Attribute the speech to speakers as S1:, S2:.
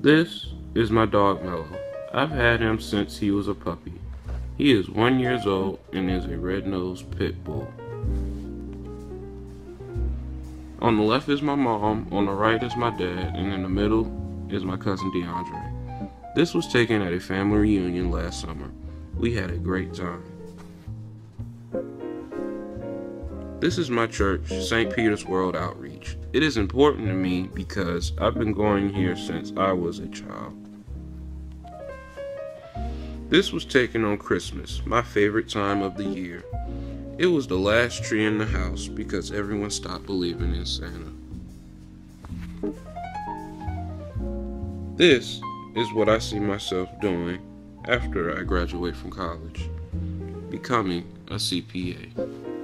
S1: This is my dog Mellow. I've had him since he was a puppy. He is one years old and is a red-nosed pit bull. On the left is my mom, on the right is my dad, and in the middle is my cousin DeAndre. This was taken at a family reunion last summer. We had a great time. This is my church, St. Peter's World Outreach. It is important to me because I've been going here since I was a child. This was taken on Christmas, my favorite time of the year. It was the last tree in the house because everyone stopped believing in Santa. This is what I see myself doing after I graduate from college becoming a CPA.